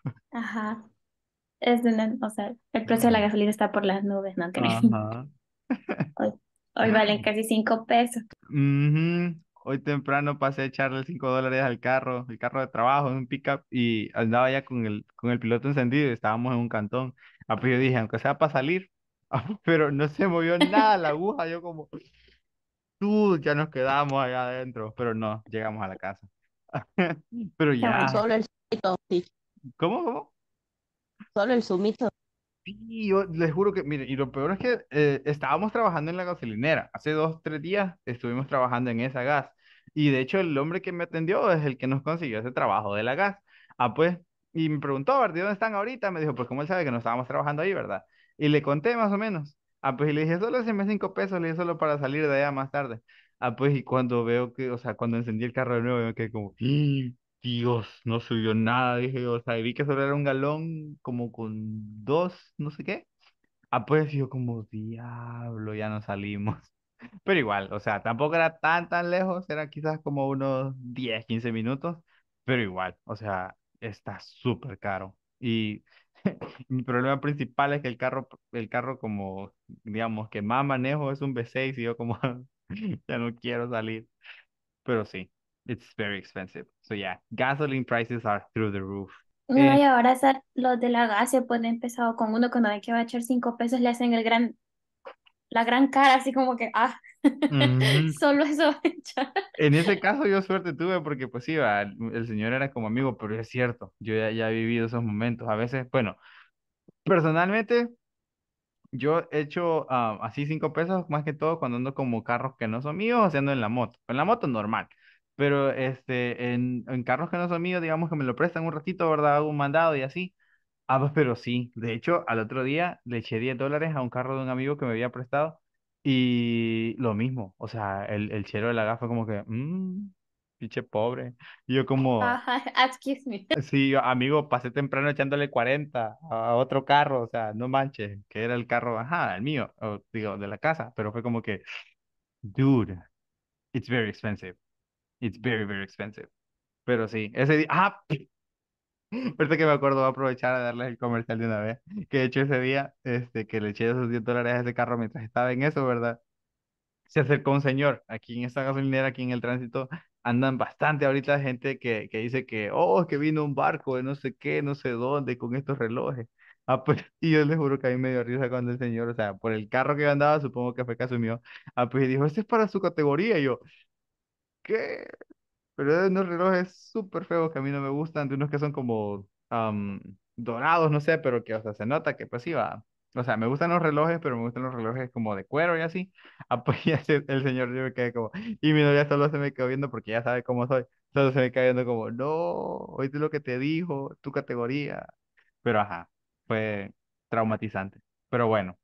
Isn't it? O sea, el precio de la gasolina está por las nubes, ¿no creen? Ajá. Hoy, hoy valen casi cinco pesos. Ujú. Hoy temprano pasé a echarle 5 dólares al carro, el carro de trabajo, en un pickup, y andaba ya con el, con el piloto encendido y estábamos en un cantón. Ah, pues yo dije, aunque sea para salir, Ah, pero no se movió nada la aguja, yo como, tú, ya nos quedamos allá adentro, pero no, llegamos a la casa. Pero ya, Solo el. ¿cómo, cómo? Solo el sumito. Sí, yo les juro que, mire, y lo peor es que eh, estábamos trabajando en la gasolinera. Hace dos, tres días estuvimos trabajando en esa gas. Y de hecho el hombre que me atendió es el que nos consiguió ese trabajo de la gas. Ah, pues, y me preguntó. ¿De dónde están ahorita? Me dijo, pues como él sabe que no estábamos trabajando ahí, ¿verdad? Y le conté más o menos. Ah, pues, y le dije, solo me cinco pesos, le dije, solo para salir de allá más tarde. Ah, pues, y cuando veo que, o sea, cuando encendí el carro de nuevo, me quedé como, ¡Ah! Dios, no subió nada, dije, o sea, vi que solo era un galón como con dos, no sé qué. Ah, pues yo como, diablo, ya no salimos. Pero igual, o sea, tampoco era tan, tan lejos, era quizás como unos 10, 15 minutos, pero igual, o sea, está súper caro. Y mi problema principal es que el carro, el carro como, digamos, que más manejo es un V6 y yo como, ya no quiero salir. Pero sí, it's very expensive. So yeah, gasoline prices are through the roof. No, Eh. y ahora esa- los de la gas se pueden empezado con uno cuando hay que va a echar cinco pesos, le hacen el gran, la gran cara, así como que, ah, Ujú. solo eso va a echar. En ese caso yo suerte tuve porque pues sí, el, señor era como amigo, pero es cierto, yo ya, ya he vivido esos momentos. A veces, bueno, personalmente yo he hecho ah, así cinco pesos más que todo cuando ando como carros que no son míos, o sea, ando en la moto. En la moto normal, pero este, en, en carros que no son míos, digamos que me lo prestan un ratito, ¿verdad? Hago un mandado y así. Ah, pues, pero sí, de hecho, al otro día le eché 10 dólares a un carro de un amigo que me había prestado y lo mismo, o sea, el, el chero de la gafa como que, mmm, pinche pobre. Y yo como, excuse me. sí, yo, amigo, pasé temprano echándole 40 a, a otro carro, o sea, no manches, que era el carro, ajá, el mío, o, digo, de la casa, pero fue como que, dude, it's very expensive, it's very, very expensive. Pero sí, ese día, ah, Ahorita que me acuerdo, voy a aprovechar a darles el comercial de una vez. Que de hecho ese día, este, que le eché esos 10 dólares a ese carro mientras estaba en eso, ¿verdad? Se acercó un señor aquí en esta gasolinera, aquí en el tránsito. Andan bastante ahorita gente que, que dice que, oh, que vino un barco de no sé qué, no sé dónde, con estos relojes. Ah, pues, y yo les juro que a mí me dio risa cuando el señor, o sea, por el carro que yo andaba, supongo que fue caso mío. Ah, pues y dijo, este es para su categoría. Y yo, ¿qué? Pero hay unos relojes súper feos que a mí no me gustan, de unos que son como am, dorados, no sé, pero que, o sea, se nota que pues iba. O sea, me gustan los relojes, pero me gustan los relojes como de cuero y así. Ese- el señor yo me quedé como, y mi novia solo se me quedó viendo porque ya sabe cómo soy. Solo se me quedó viendo como, no, oíste lo que te dijo, tu categoría. Pero ajá, fue traumatizante. Pero bueno,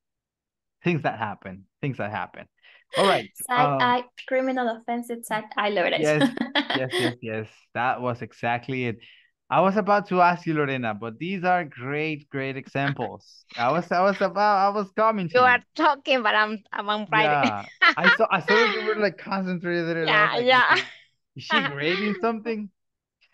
things that happen, things that happen. All right. Side um, eye, criminal offensive side eye leverage. Yes, yes, yes, yes. That was exactly it. I was about to ask you, Lorena, but these are great, great examples. I was, I was about, I was coming to You you. are talking, but I'm I'm on Friday. Yeah, I saw, I saw you were like concentrated. and I was Yeah, like, yeah. "Okay, Is she grading something?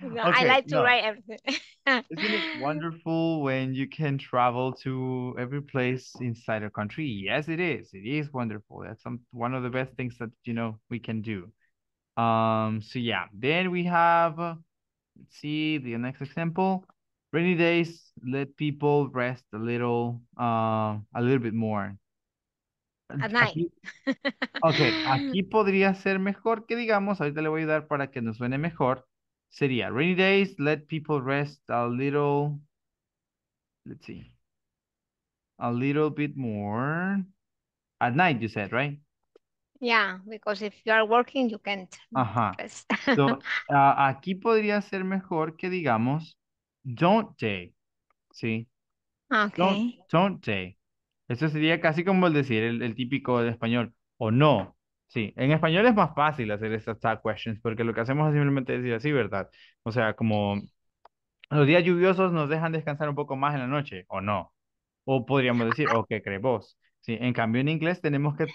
No, I like to no. write everything. Isn't it wonderful when you can travel to every place inside a country? Yes, it is. It is wonderful. That's some one of the best things that you know we can do. Um, so yeah, then we have uh, let's see the next example. Rainy days let people rest a little, uh, a little bit more. At night. Aquí, ok, aquí podría ser mejor que digamos, ahorita le voy a dar para que nos suene mejor. Sería rainy days, let people rest a little, let's see, a little bit more at night, you said, right? Yeah, because if you are working, you can't Ajá. So, ah, aquí podría ser mejor que digamos, don't they, ¿sí? Don't, Okay. don't they. Eso sería casi como el decir el, el típico de español, o no. Sí, en español es más fácil hacer estas tag questions porque lo que hacemos es simplemente decir así, ¿verdad? O sea, como los días lluviosos nos dejan descansar un poco más en la noche, o no. O podríamos decir, o qué crees vos. Sí, en cambio en inglés tenemos que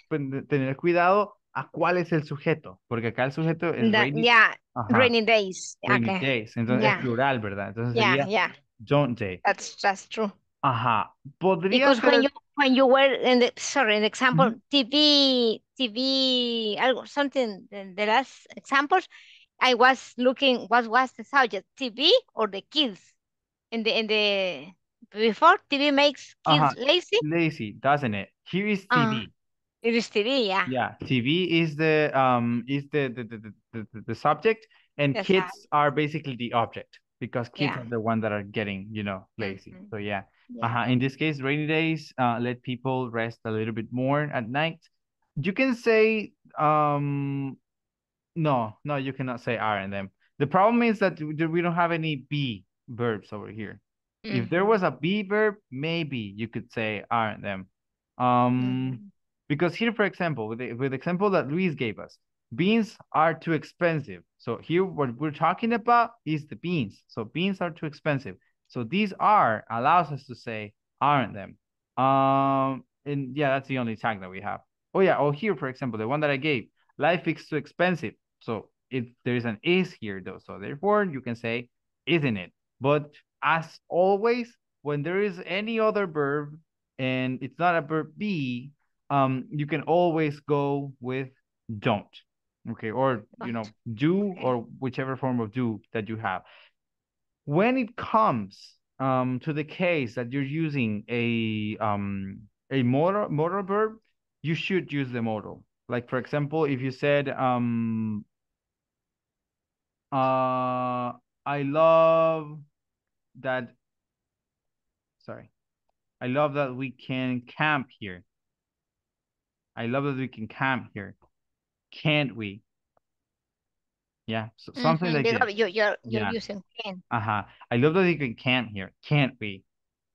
tener cuidado a cuál es el sujeto, porque acá el sujeto es The- rainy, yeah, rainy days. rainy Okay. days. Entonces Yeah. es plural, ¿verdad? Entonces Yeah, sería yeah. don't they. That's that's true. Ajá. Podría Because when you when you were in the sorry, an example, TV, TV, algo something the, the last examples, I was looking what was the subject, TV or the kids? In the in the before TV makes kids Ajá. lazy. lazy, doesn't it? Here is Uh, TV. it is TV, yeah. Yeah, TV is the um is the the the, the, the, subject and Yes, kids uh, are basically the object because kids Yeah. are the one that are getting, you know, lazy. Mhm. So yeah. Uh-huh. In this case, rainy days, uh let people rest a little bit more at night. You can say um no, no, you cannot say are in them. The problem is that we don't have any be verbs over here. If there Mhm. was a be verb, maybe you could say aren't them. Um, Mhm. because here, for example, with the, with the example that Luis gave us, beans are too expensive. So here, what we're talking about is the beans. So beans are too expensive. So these are allows us to say aren't them. Um, and yeah, that's the only tag that we have. Oh yeah. Oh here, for example, the one that I gave, life is too expensive. So it there is an is here though. So therefore, you can say isn't it? But as always, when there is any other verb and it's not a verb be, um, you can always go with don't. Okay, or you know, do or whichever form of do that you have. When it comes um to the case that you're using a um a modal modal verb, you should use the modal. Like for example, if you said um uh I love that sorry. I love that we can camp here. I love that we can camp here. Can't we? Yeah, so something Mhm. like Because this. you you're you're Yeah. using can. Uh-huh. I love that we can camp here. Can't we?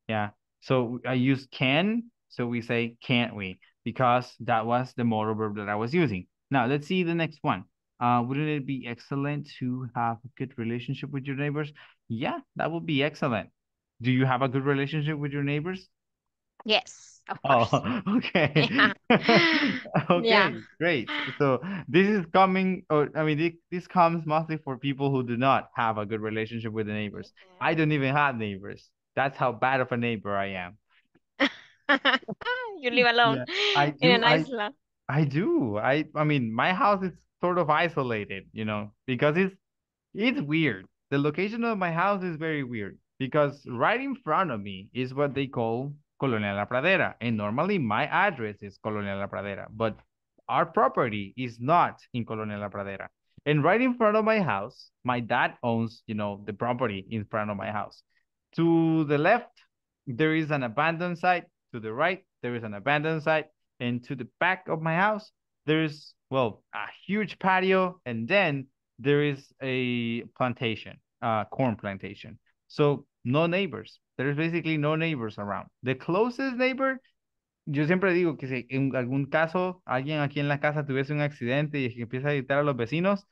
Yeah. So I use can, so we say can't we? Because that was the modal verb that I was using. Now let's see the next one. Uh, wouldn't it be excellent to have a good relationship with your neighbors? Yeah, that would be excellent. Do you have a good relationship with your neighbors? Yes, of oh, course. Oh, okay. Yeah. Okay, Yeah. great. So this is coming, or I mean, this, this comes mostly for people who do not have a good relationship with the neighbors. I don't even have neighbors. That's how bad of a neighbor I am. You live alone I in an I- island. I do. I I mean, my house is sort of isolated, you know, because it's it's weird. The location of my house is very weird because right in front of me is what they call Colonia La Pradera, and normally my address is Colonia La Pradera, but our property is not in Colonia La Pradera. And right in front of my house, my dad owns, you know, the property in front of my house. To the left, there is an abandoned site. To the right, there is an abandoned site. And to the back of my house, there's, well, a huge patio. And then there is a plantation, uh, corn plantation. So no neighbors. There's basically no neighbors around. The closest neighbor, yo siempre digo que si en algún caso alguien aquí en la casa tuviese un accidente y empieza a gritar a los vecinos,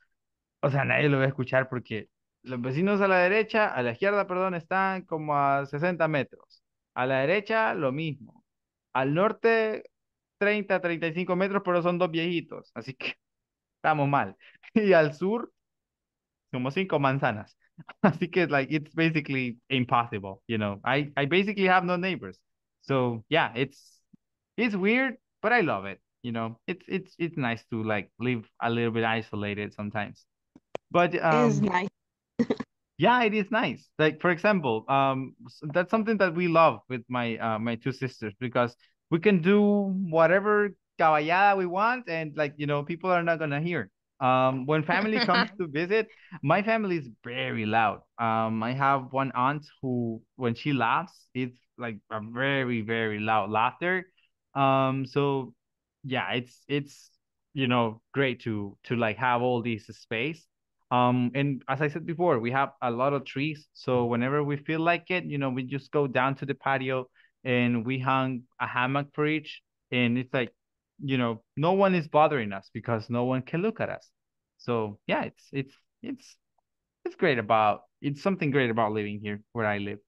o sea, nadie lo va a escuchar porque los vecinos a la derecha, a la izquierda, perdón, están como a 60 metros. A la derecha, lo mismo. Al norte, 30, 35 metros, pero son dos viejitos. Así que estamos mal. Y al sur, como cinco manzanas. Así que, like, it's basically impossible, you know. I, I basically have no neighbors. So, yeah, it's, it's weird, but I love it. You know, it's, it's, it's nice to, like, live a little bit isolated sometimes. But, um, It's nice. yeah, it is nice. Like for example, um, that's something that we love with my uh my two sisters because we can do whatever caballada we want and like you know people are not gonna hear. Um, when family comes to visit, my family is very loud. Um, I have one aunt who, when she laughs, it's like a very, very loud laughter. Um, so yeah, it's it's you know great to to like have all this space. Um, and as I said before, we have a lot of trees. So whenever we feel like it, you know, we just go down to the patio and we hung a hammock for each. And it's like, you know, no one is bothering us because no one can look at us. So yeah, it's it's it's it's great about it's something great about living here where I live.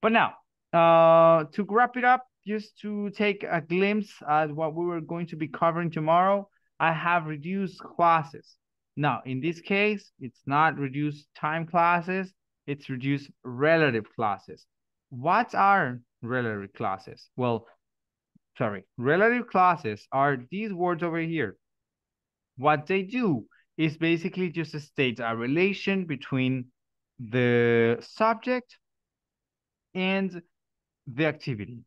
But now, uh, to wrap it up, just to take a glimpse at what we were going to be covering tomorrow, I have reduced clauses. Now, in this case, it's not reduced time clauses, it's reduced relative clauses. What are relative clauses? Well, sorry, relative clauses are these words over here. What they do is basically just state a relation between the subject and the activity.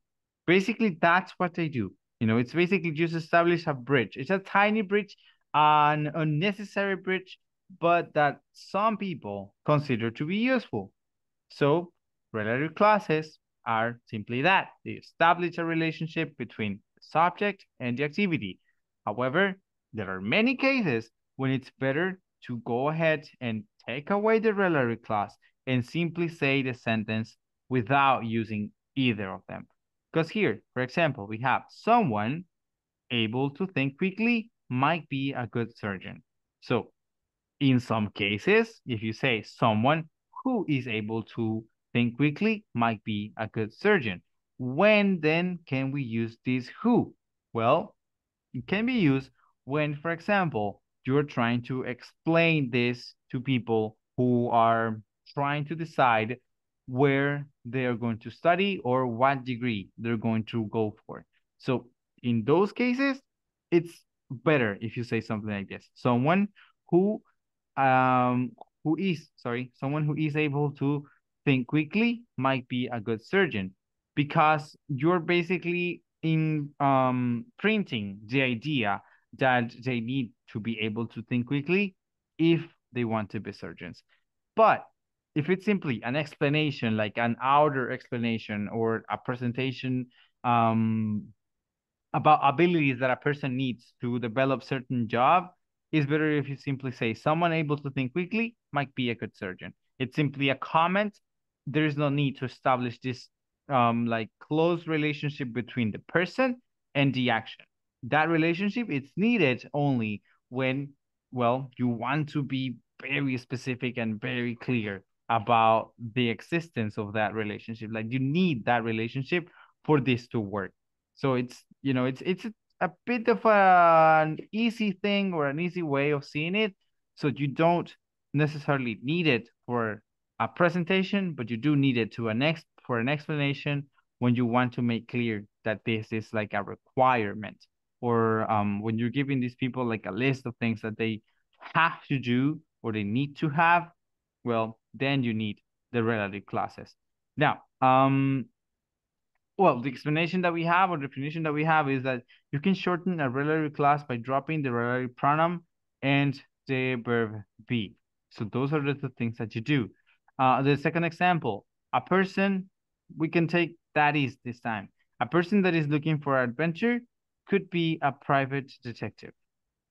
Basically, that's what they do. You know, it's basically just establish a bridge. It's a tiny bridge, an unnecessary bridge, but that some people consider to be useful. So relative clauses are simply that. They establish a relationship between the subject and the activity. However, there are many cases when it's better to go ahead and take away the relative clause and simply say the sentence without using either of them. Because here, for example, we have someone able to think quickly might be a good surgeon. So in some cases, if you say someone who is able to think quickly might be a good surgeon. When then can we use this who? Well, it can be used when, for example, you're trying to explain this to people who are trying to decide where they are going to study or what degree they're going to go for. So in those cases, it's better if you say something like this. Someone who um who is sorry, someone who is able to think quickly might be a good surgeon because you're basically in um printing the idea that they need to be able to think quickly if they want to be surgeons. But if it's simply an explanation, like an outer explanation or a presentation um, about abilities that a person needs to develop certain job, it's better if you simply say someone able to think quickly might be a good surgeon. It's simply a comment. There is no need to establish this um, like close relationship between the person and the action. That relationship it's needed only when well you want to be very specific and very clear about the existence of that relationship. Like you need that relationship for this to work. So it's you know it's it's a bit of a, an easy thing or an easy way of seeing it. So you don't necessarily need it for a presentation but you do need it to a next for an explanation when you want to make clear that this is like a requirement or um when you're giving these people like a list of things that they have to do or they need to have well then you need the relative clauses. Now, um, well, the explanation that we have or definition that we have is that you can shorten a relative clause by dropping the relative pronoun and the verb be. So those are the two things that you do. Uh, the second example, a person, we can take that is this time. A person that is looking for adventure could be a private detective.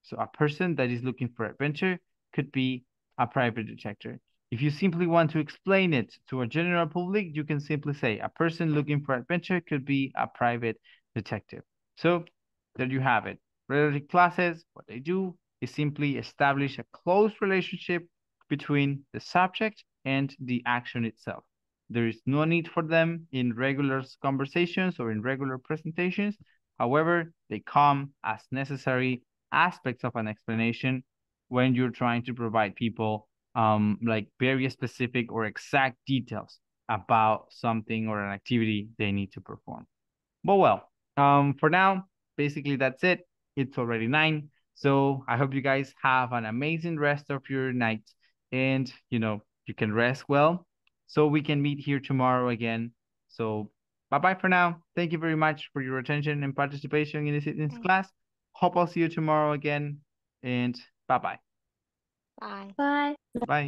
So a person that is looking for adventure could be a private detective. If you simply want to explain it to a general public, you can simply say a person looking for adventure could be a private detective. So there you have it. Relative clauses, what they do is simply establish a close relationship between the subject and the action itself. There is no need for them in regular conversations or in regular presentations. However, they come as necessary aspects of an explanation when you're trying to provide people um, like very specific or exact details about something or an activity they need to perform. But well, um, for now, basically that's it. It's already nine. So I hope you guys have an amazing rest of your night and, you know, you can rest well so we can meet here tomorrow again. So bye-bye for now. Thank you very much for your attention and participation in this, in this class. Hope I'll see you tomorrow again and bye-bye. Bye. Bye. Bye.